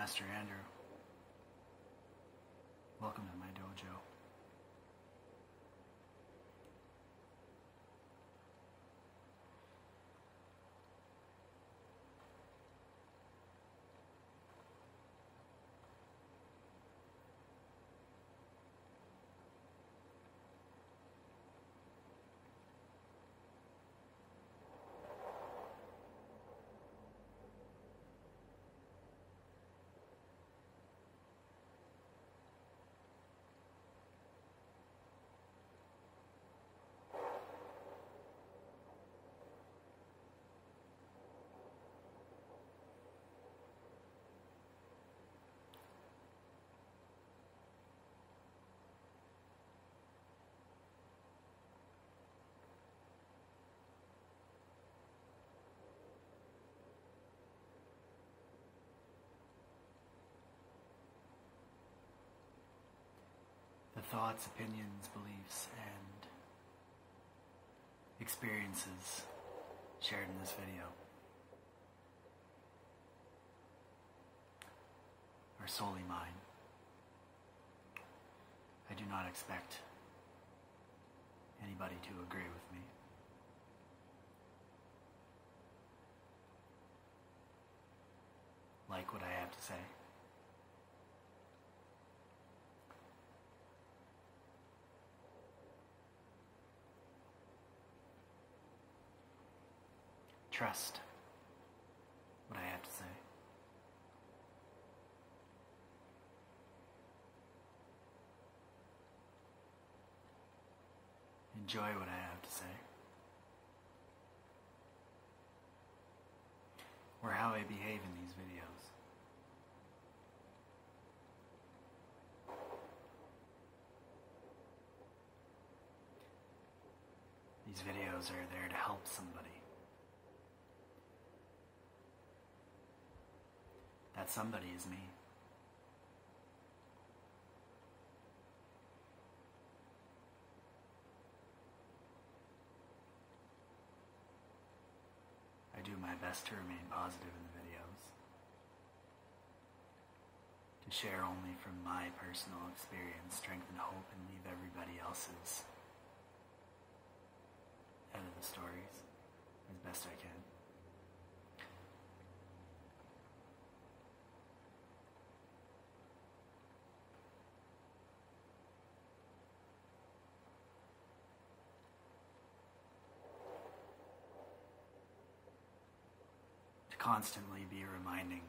Master Andrew. Welcome to my dojo. The thoughts, opinions, beliefs, and experiences shared in this video are solely mine. I do not expect anybody to agree with me. Like what I have to say. Trust what I have to say. Enjoy what I have to say. Or how I behave in these videos. These videos are there to help somebody. That somebody is me. I do my best to remain positive in the videos. To share only from my personal experience, strength, and hope, and leave everybody else's out of the stories as best I can. To constantly be reminding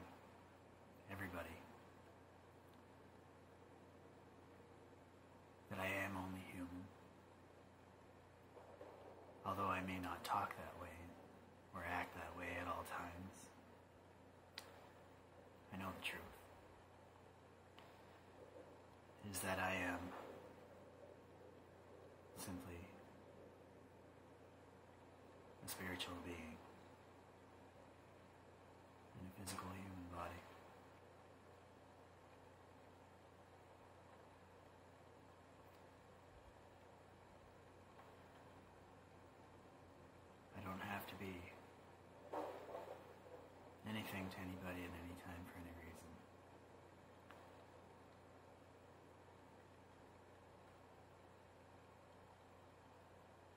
everybody that I am only human. Although I may not talk that way or act that way at all times, I know the truth is that I am simply a spiritual being in a physical human body. I don't have to be anything to anybody at any time for any reason.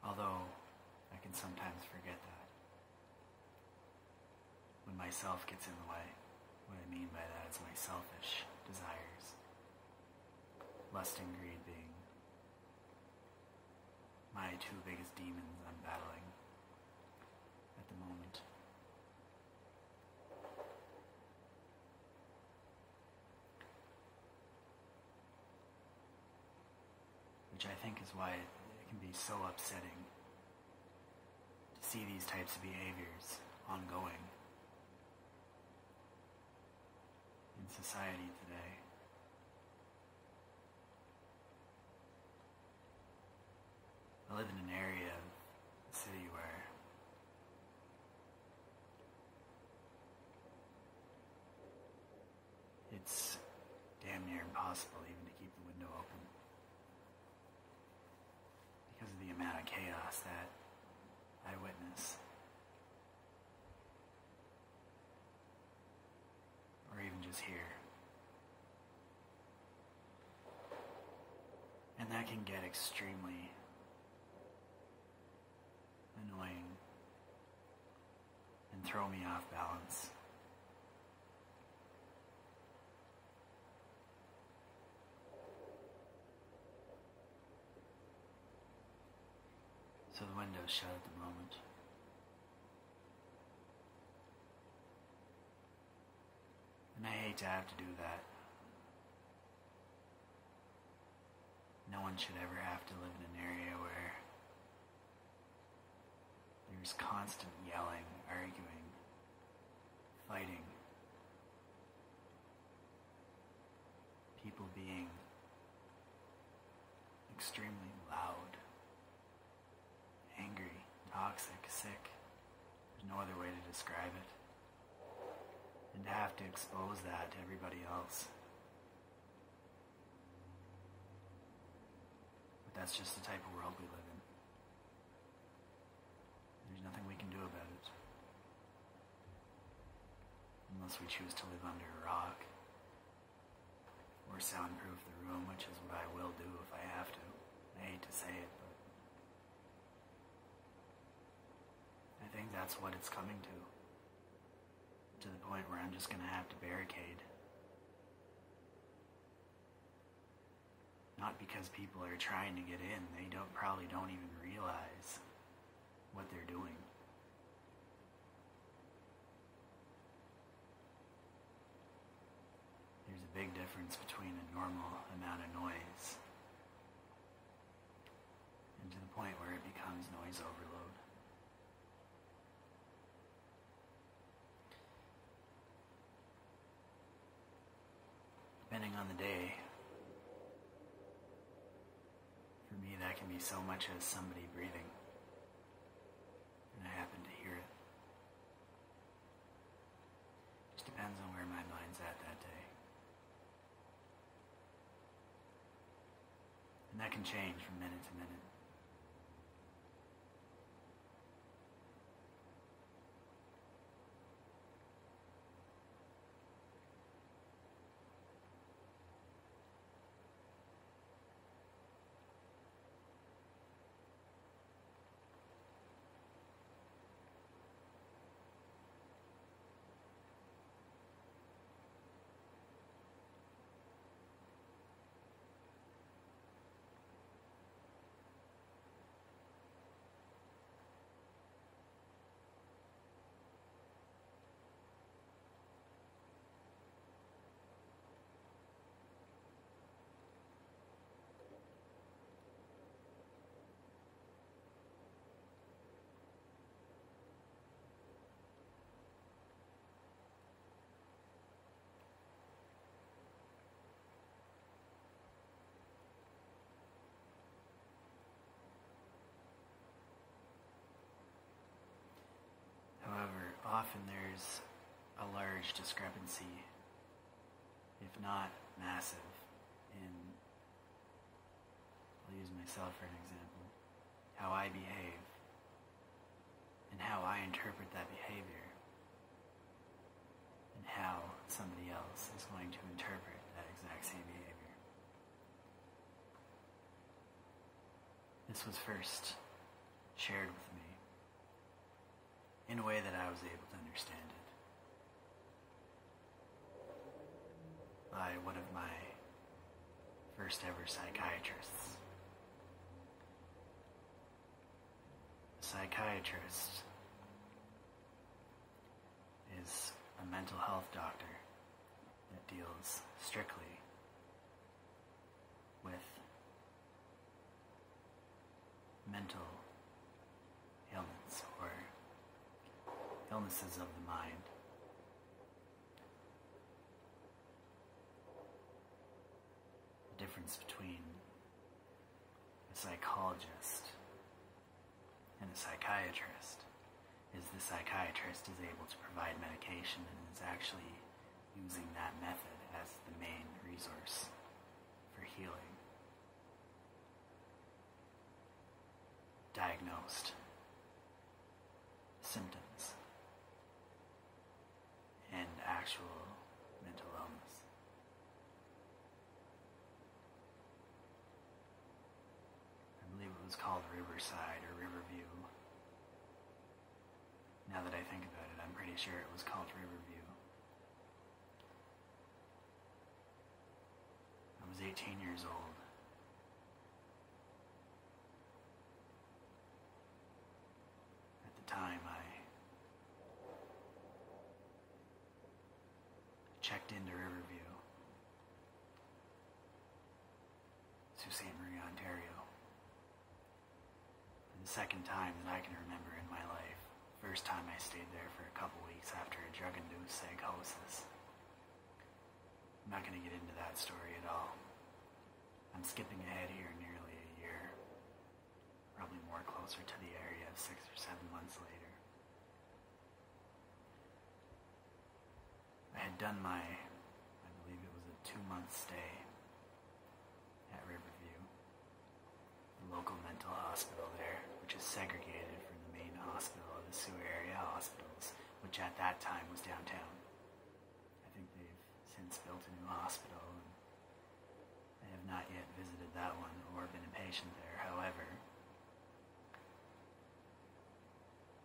Although I can sometimes forget that. When myself gets in the way, what I mean by that is my selfish desires. Lust and greed being my two biggest demons I'm battling at the moment. Which I think is why it, can be so upsetting see these types of behaviors ongoing in society today. I live in an area of the city where it's damn near impossible even to keep the window open because of the amount of chaos that I witness. Or even just hear. Can get extremely annoying and throw me off balance. So the window's shut at the moment. And I hate to have to do that. No one should ever have to live in an area where there's constant yelling, arguing, fighting, people being extremely loud, angry, toxic, sick. There's no other way to describe it. And to have to expose that to everybody else. That's just the type of world we live in. There's nothing we can do about it. Unless we choose to live under a rock. Or soundproof the room, which is what I will do if I have to. I hate to say it, but I think that's what it's coming to. To the point where I'm just gonna have to barricade. Not because people are trying to get in, they don't probably don't even realize what they're doing. There's a big difference between a normal amount of noise and to the point where it becomes noise overload. Depending on the day, for me so much as somebody breathing, and I happen to hear it. Just depends on where my mind's at that day. And that can change from minute to minute. However, often there's a large discrepancy, if not massive, in, I'll use myself for an example, how I behave and how I interpret that behavior and how somebody else is going to interpret that exact same behavior. This was first shared with me in a way that I was able to understand it by one of my first ever psychiatrists. A psychiatrist is a mental health doctor that deals strictly with mental ailments or illnesses of the mind. The difference between a psychologist and a psychiatrist is the psychiatrist is able to provide medication and is actually using that method as the main resource for healing. Diagnosed symptoms and actual mental illness. was called Riverside or Riverview. Now that I think about it, I'm pretty sure it was called Riverview. I was 18 years old. At the time, I checked into Riverview to St. Marie, Ontario. For the second time that I can remember in my life. First time I stayed there for a couple weeks after a drug-induced psychosis. I'm not going to get into that story at all. I'm skipping ahead here nearly a year, probably more closer to the area of six or seven months later. I had done my, I believe it was a two month stay at Riverview, the local mental hospital there, which is segregated from the main hospital of the Sault area hospitals, which at that time was downtown. I think they've since built a new hospital, and I have not yet visited that one or been a patient there. However,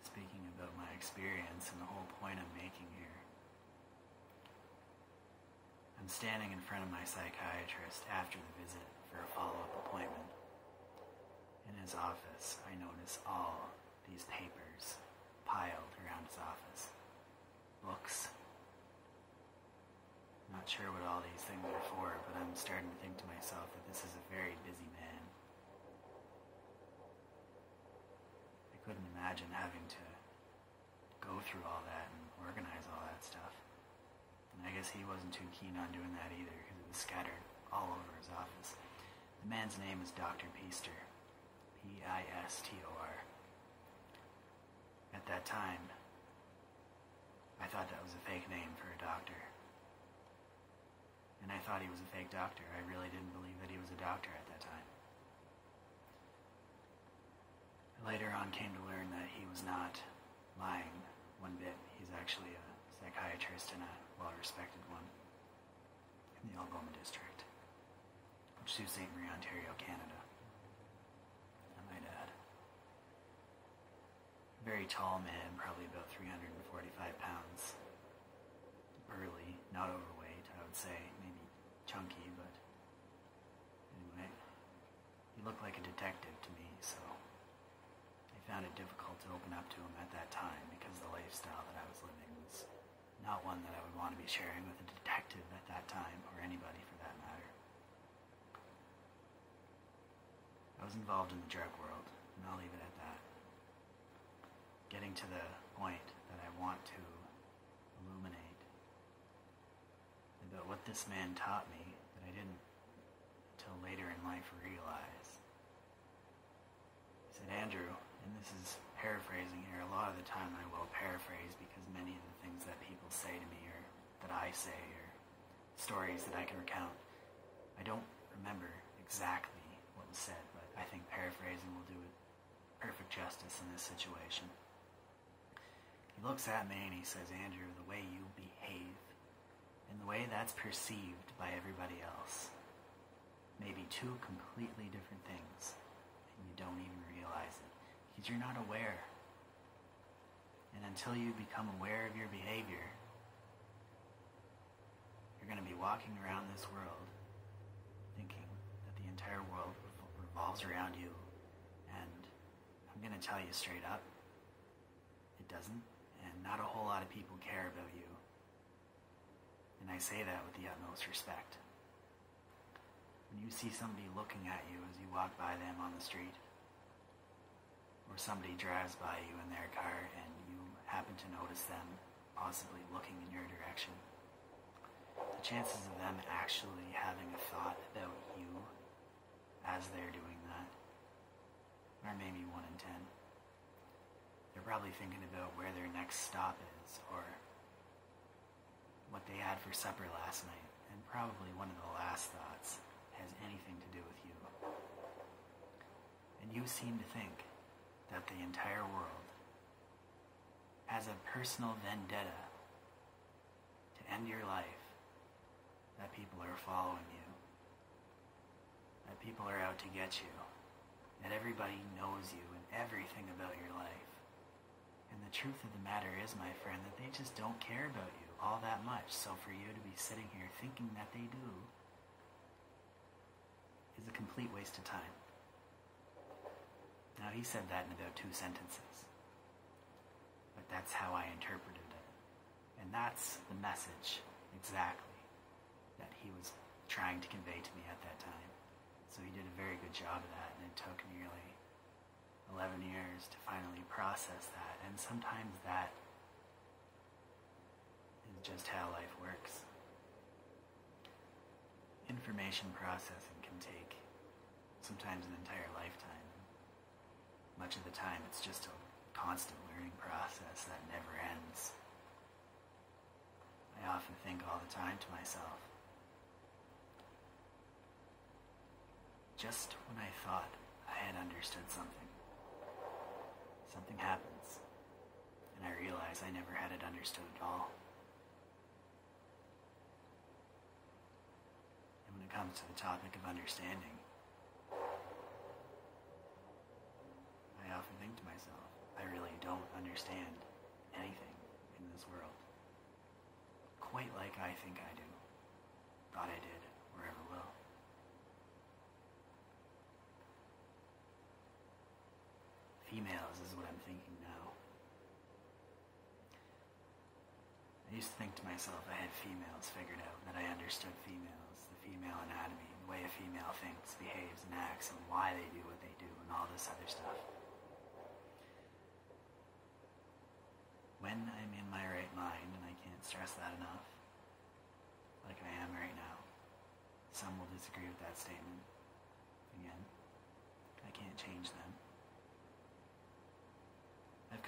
speaking about my experience and the whole point I'm making here, I'm standing in front of my psychiatrist after the visit for a follow-up appointment. In his office, I notice all these papers piled around his office. Books. Not sure what all these things are for, but I'm starting to think to myself that this is a very busy man. I couldn't imagine having to go through all that and organize all that stuff. And I guess he wasn't too keen on doing that either because it was scattered all over his office. The man's name is Dr. Pistor. P I S T O R. At that time, was a fake name for a doctor. And I thought he was a fake doctor. I really didn't believe that he was a doctor at that time. I later on came to learn that he was not lying one bit. He's actually a psychiatrist and a well-respected one in the Algoma district, which is St. Marie, Ontario, Canada. I might add. Very tall man, probably about 345 pounds. Not overweight, I would say. Maybe chunky, but anyway. He looked like a detective to me, so I found it difficult to open up to him at that time because the lifestyle that I was living was not one that I would want to be sharing with a detective at that time, or anybody for that matter. I was involved in the drug world, and I'll leave it at that. Getting to the point that I want to about what this man taught me that I didn't until later in life realize. He said, Andrew, and this is paraphrasing here, a lot of the time I will paraphrase because many of the things that people say to me or that I say or stories that I can recount, I don't remember exactly what was said, but I think paraphrasing will do it perfect justice in this situation. He looks at me and he says, Andrew, the way you behave and the way that's perceived by everybody else may be two completely different things, and you don't even realize it because you're not aware. And until you become aware of your behavior, you're going to be walking around this world thinking that the entire world revolves around you. And I'm going to tell you straight up, it doesn't. And not a whole lot of people care about you. And I say that with the utmost respect. When you see somebody looking at you as you walk by them on the street, or somebody drives by you in their car and you happen to notice them possibly looking in your direction, the chances of them actually having a thought about you as they're doing that are maybe 1 in 10. They're probably thinking about where their next stop is or what they had for supper last night, and probably one of the last thoughts has anything to do with you. And you seem to think that the entire world has a personal vendetta to end your life, that people are following you, that people are out to get you, that everybody knows you and everything about your life. And the truth of the matter is, my friend, that they just don't care about you all that much. So for you to be sitting here thinking that they do is a complete waste of time. Now, he said that in about two sentences. But that's how I interpreted it. And that's the message, exactly, that he was trying to convey to me at that time. So he did a very good job of that, and it took nearly 11 years to finally process that. And sometimes that how life works. Information processing can take sometimes an entire lifetime. Much of the time, it's just a constant learning process that never ends. I often think all the time to myself, just when I thought I had understood something, something happens, and I realize I never had it understood at all. And when it comes to the topic of understanding, I often think to myself, I really don't understand anything in this world. Quite like I think I do. Thought I did, or ever will. Females is what I'm thinking now. I used to think to myself I had females figured out, that I understood females, the female anatomy, the way a female thinks, behaves, and acts, and why they do what they do, and all this other stuff. When I'm in my right mind, and I can't stress that enough, like I am right now, some will disagree with that statement. Again, I can't change them.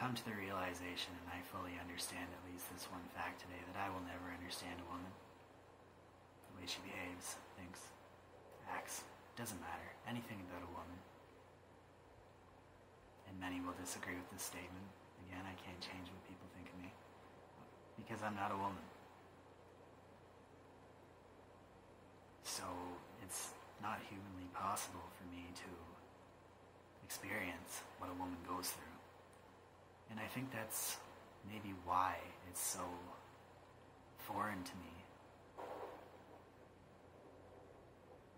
Come to the realization, and I fully understand at least this one fact today, that I will never understand a woman. The way she behaves, thinks, acts, doesn't matter. Anything about a woman. And many will disagree with this statement. Again, I can't change what people think of me. Because I'm not a woman. So it's not humanly possible for me to experience what a woman goes through. And I think that's maybe why it's so foreign to me.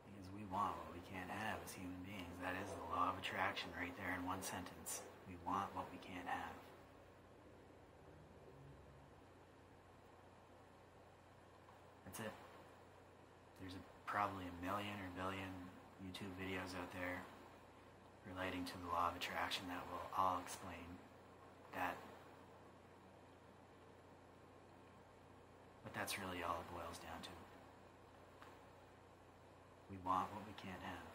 Because we want what we can't have as human beings. That is the law of attraction right there in one sentence. We want what we can't have. That's it. There's a, probably a million or billion YouTube videos out there relating to the law of attraction that will all explain that. But that's really all it boils down to. We want what we can't have.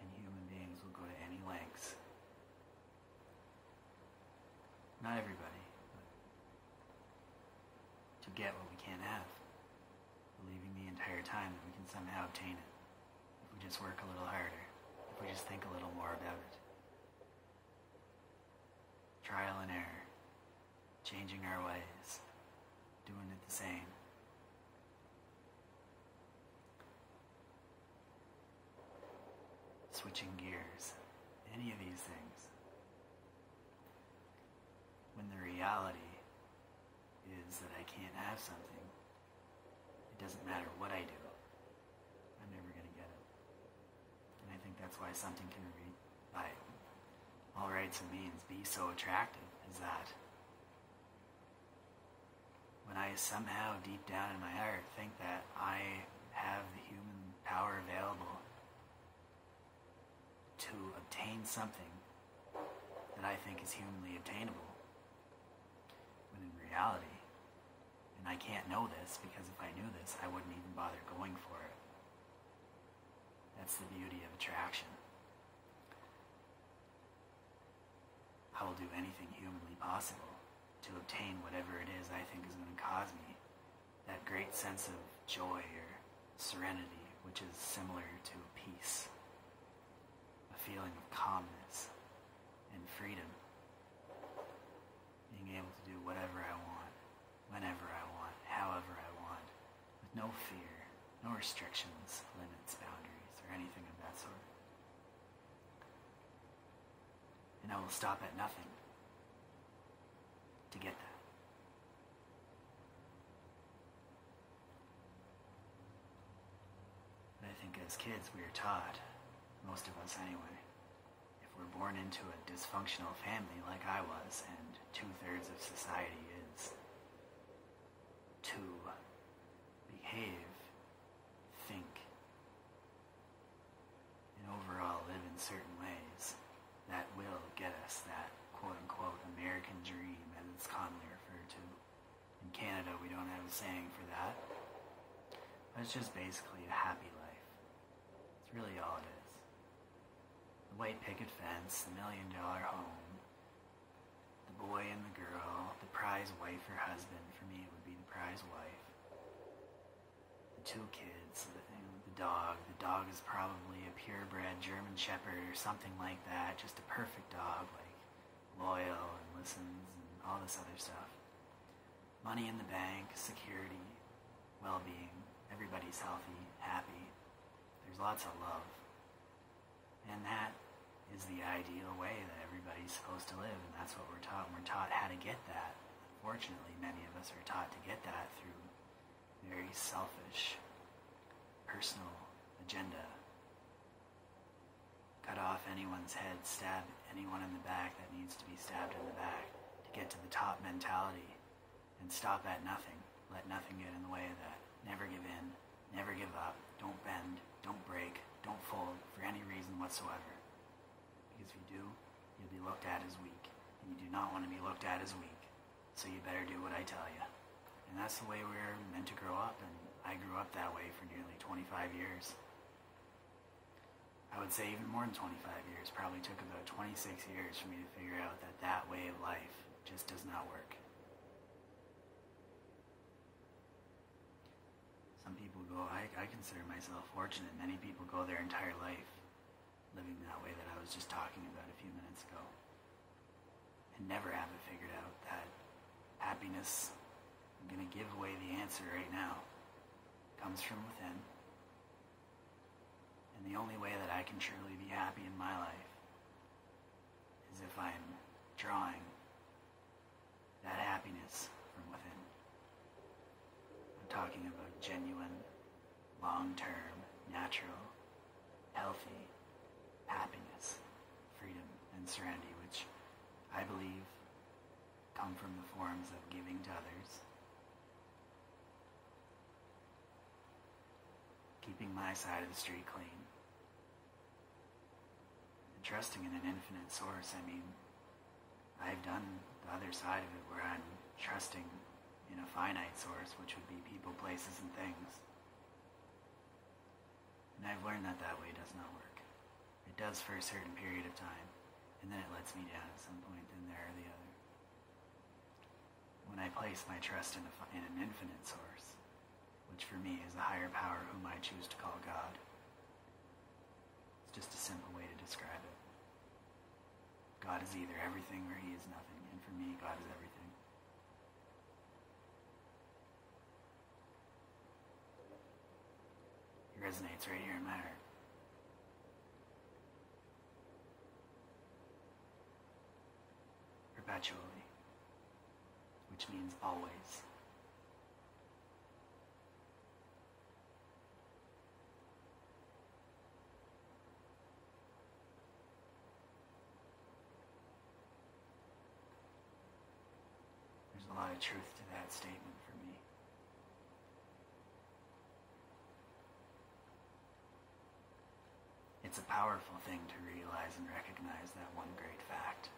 And human beings will go to any lengths. Not everybody, but to get what we can't have. Believing the entire time that we can somehow obtain it. If we just work a little harder. If we just think a little more about it trial and error, changing our ways, doing it the same. Switching gears, any of these things. When the reality is that I can't have something, it doesn't matter what I do, I'm never going to get it. And I think that's why something can be, all rights and means, be so attractive is that when I somehow deep down in my heart think that I have the human power available to obtain something that I think is humanly obtainable, when in reality, and I can't know this because if I knew this, I wouldn't even bother going for it. That's the beauty of attraction. I will do anything humanly possible to obtain whatever it is I think is going to cause me that great sense of joy or serenity, which is similar to peace, a feeling of calmness and freedom, being able to do whatever I want, whenever I want, however I want, with no fear, no restrictions, limits, boundaries, or anything of that sort. I will stop at nothing to get that. But I think as kids we are taught, most of us anyway, if we're born into a dysfunctional family like I was, and two thirds of society is, to behave, think, and overall live in certain ways that will get us that quote unquote American dream as it's commonly referred to. In Canada we don't have a saying for that. But it's just basically a happy life. It's really all it is. The white picket fence, the million dollar home, the boy and the girl, the prize wife or husband, for me it would be the prize wife. The two kids, the, the dog. The dog is probably a purebred German Shepherd or something like that. Just a perfect dog, like loyal and listens and all this other stuff. Money in the bank, security, well-being. Everybody's healthy, happy. There's lots of love. And that is the ideal way that everybody's supposed to live, and that's what we're taught. And We're taught how to get that. Unfortunately, many of us are taught to get that through very selfish, personal agenda. Cut off anyone's head, stab anyone in the back that needs to be stabbed in the back to get to the top mentality and stop at nothing. Let nothing get in the way of that. Never give in, never give up, don't bend, don't break, don't fold for any reason whatsoever. Because if you do, you'll be looked at as weak. And you do not want to be looked at as weak. So you better do what I tell you. And that's the way we're meant to grow up, and I grew up that way for nearly 25 years. I would say even more than 25 years. Probably took about 26 years for me to figure out that that way of life just does not work. Some people I, I consider myself fortunate. Many people go their entire life living that way that I was just talking about a few minutes ago. And never have it figured out that happiness, I'm going to give away the answer right now, comes from within. And the only way that I can truly be happy in my life is if I'm drawing that happiness from within. I'm talking about genuine, long-term, natural, healthy happiness, freedom, and serenity, which I believe come from the forms of giving to others, keeping my side of the street clean, and trusting in an infinite source. I mean, I've done the other side of it where I'm trusting in a finite source, which would be people, places, and things. And I've learned that that way does not work. It does for a certain period of time, and then it lets me down at some point, then there or the other. When I place my trust in, a, in an infinite source, which for me is a higher power whom I choose to call God, it's just a simple way to describe it. God is either everything or he is nothing, and for me, God is everything. It resonates right here in my heart. Perpetually, which means always. There's a lot of truth to that statement for me. It's a powerful thing to realize and recognize that one great fact.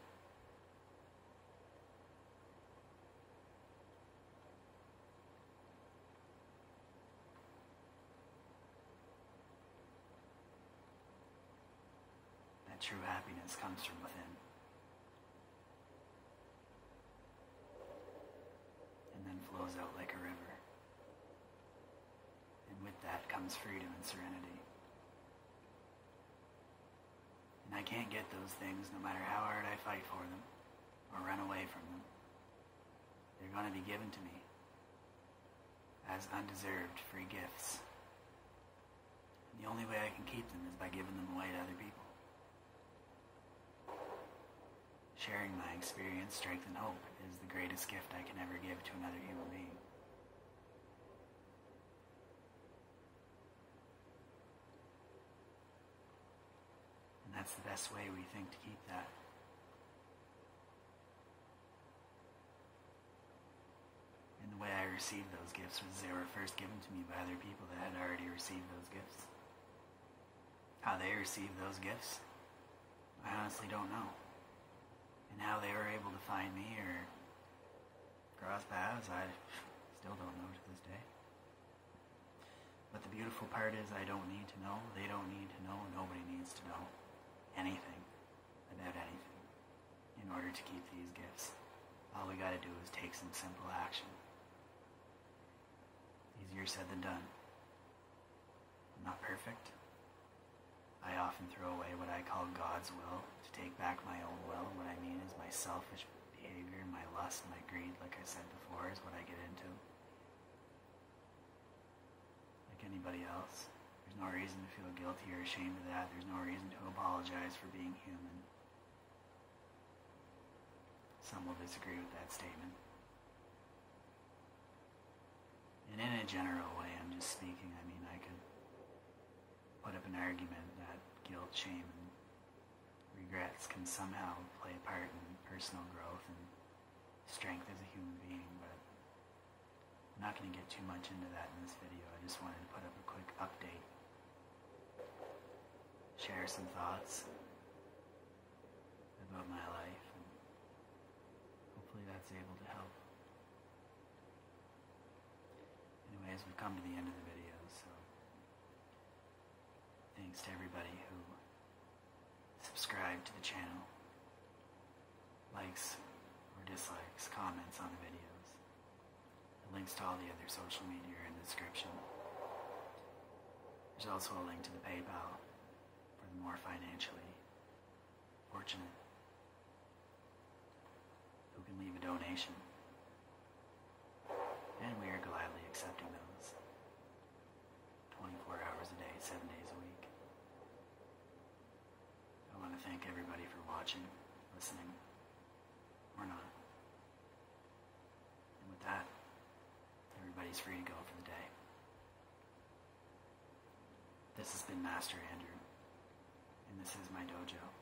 That true happiness comes from within. And then flows out like a river. And with that comes freedom and serenity. Get those things no matter how hard I fight for them or run away from them. They're going to be given to me as undeserved free gifts. And the only way I can keep them is by giving them away to other people. sharing my experience, strength, and hope is the greatest gift I can ever give to another human being. And that's the best way we think to keep that. And the way I received those gifts was they were first given to me by other people that had already received those gifts. How they received those gifts, I honestly don't know. And how they were able to find me or cross paths, I still don't know to this day. But the beautiful part is I don't need to know, they don't need to know, nobody needs to know anything about anything in order to keep these gifts. All we gotta do is take some simple action. Easier said than done. I'm not perfect. I often throw away what I call God's will to take back my own will. What I mean is my selfish behavior, my lust, my greed, like I said before, is what I get into. Like anybody else. No reason to feel guilty or ashamed of that. There's no reason to apologize for being human. Some will disagree with that statement. And in a general way, I'm just speaking. I mean, I could put up an argument that guilt, shame, and regrets can somehow play a part in personal growth and strength as a human being, but I'm not going to get too much into that in this video. I just wanted to put up a quick update, share some thoughts about my life, and hopefully that's able to help. Anyways, we've come to the end of the video, so thanks to everybody who subscribed to the channel, likes or dislikes, comments on the videos. Links to all the other social media are in the description. There's also a link to the PayPal more financially fortunate who can leave a donation. And we are gladly accepting those 24 hours a day, 7 days a week. I want to thank everybody for watching, listening, or not. And with that, everybody's free to go for the day. This has been Master Andrew, and this is my dojo.